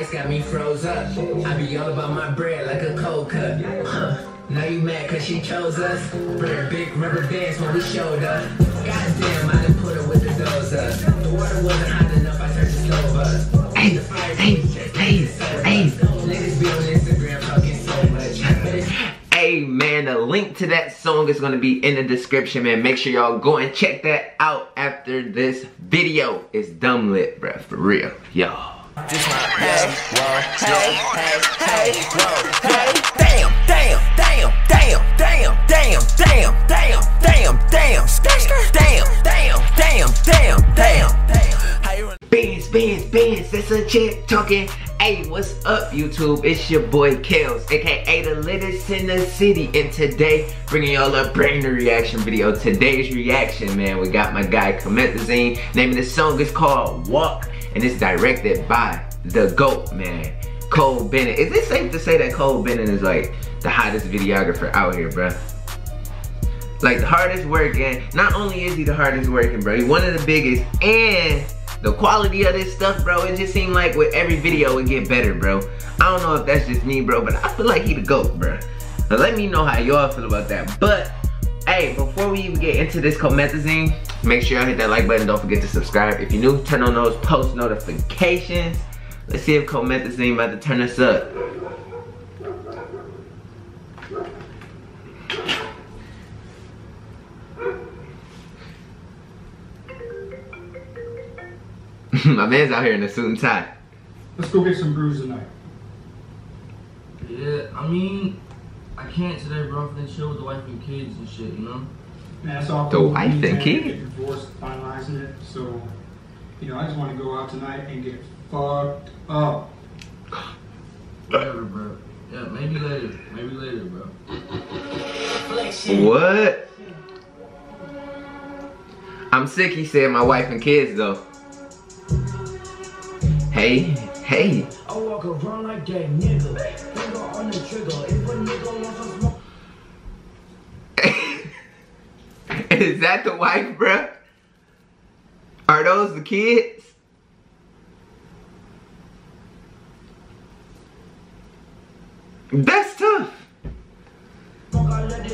ice got me froze up. I be all about my bread like a cold cut. Huh. Now you mad cause she chose us? Wear big rubber bands when we showed up. Goddamn, I done put her with the dozer. The water wasn't hot enough, I turned the stove up. Hey, hey, hey, hey. Niggas be on Instagram talking so much. Hey man, the link to that song is gonna be in the description, man. Make sure y'all go and check that out after this video. It's dumb lit, bruh, for real, y'all. This my hey, whoa, hey, hey, hey, whoa, hey, damn, damn, damn, damn, damn, damn, damn, damn, damn, damn, damn, damn, damn, damn, damn, damn. How you run? Bands, bands, bands, that's a chick talking. Hey, what's up, YouTube? It's your boy Kelz, aka the littest in the city, and today bringing y'all a brand new reaction video. Today's reaction, man, we got my guy Comethazine. Name of the song is called Walk, and it's directed by the GOAT, man, Cole Bennett. Is it safe to say that Cole Bennett is like the hottest videographer out here, bruh? Like the hardest working. Not only is he the hardest working, bro, he's one of the biggest, and the quality of this stuff, bro, it just seemed like with every video it get better, bro. I don't know if that's just me, bro, but I feel like he the GOAT, bro. Now let me know how y'all feel about that. But, hey, before we even get into this comethazine, make sure y'all hit that like button. Don't forget to subscribe. If you're new, turn on those post notifications. Let's see if comethazine about to turn us up. My man's out here in a suit and tie. Let's go get some brews tonight. Yeah, I mean, I can't today, bro. I'm finna chill with the wife and kids and shit, you know? Man, that's all. The cool. wife Me and and kid? Divorced, finalizing it. So, you know, I just want to go out tonight and get fucked up. Whatever, bro. Yeah, maybe later. Maybe later, bro. What? I'm sick, he said, my wife and kids, though. Hey, hey. I walk around like that nigga. Finger on the trigger. If a nigga wants some smoke. Is that the wife, bruh? Are those the kids? That's tough.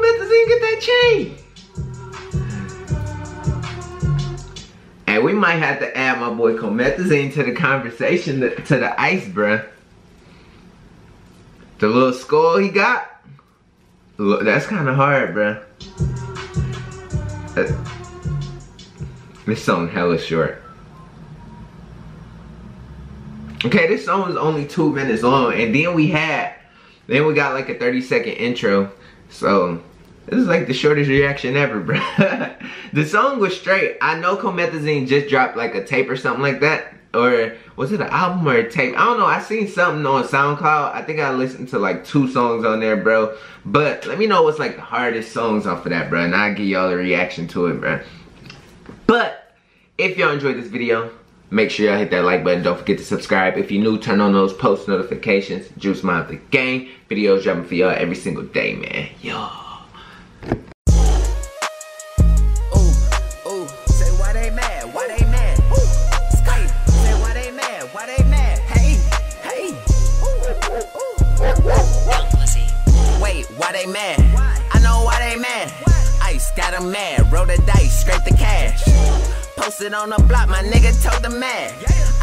when Comethazine get that chain? Hey, we might have to add my boy Comethazine to the conversation, to, the ice, bruh. The little skull he got, look, that's kind of hard, bruh. Uh, this song hella short. Okay, this song was only two minutes long, and then we had, then we got like a 30 second intro. So, this is like the shortest reaction ever, bro. the song was straight. I know Comethazine just dropped like a tape or something like that. Or was it an album or a tape? I don't know. I seen something on SoundCloud. I think I listened to like two songs on there, bro. But let me know what's like the hardest songs off of that, bro. And I'll give y'all a reaction to it, bro. But if y'all enjoyed this video, make sure y'all hit that like button. Don't forget to subscribe. If you're new, turn on those post notifications. Juice Mob the Gang. Videos dropping for y'all every single day, man. Y'all. Why they mad? I know why they mad. Ice got them mad, roll the dice, scrape the cash. Posted on the block, my nigga told the man.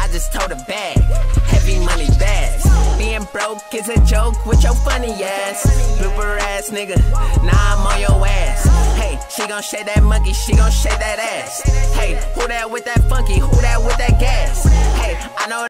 I just told a bag, heavy money bags. Being broke is a joke with your funny ass. Blooper ass nigga, nah, I'm on your ass. Hey, she gon' shake that monkey, she gon' shake that ass. Hey, who that with that funky, who that with that gas? Hey, I know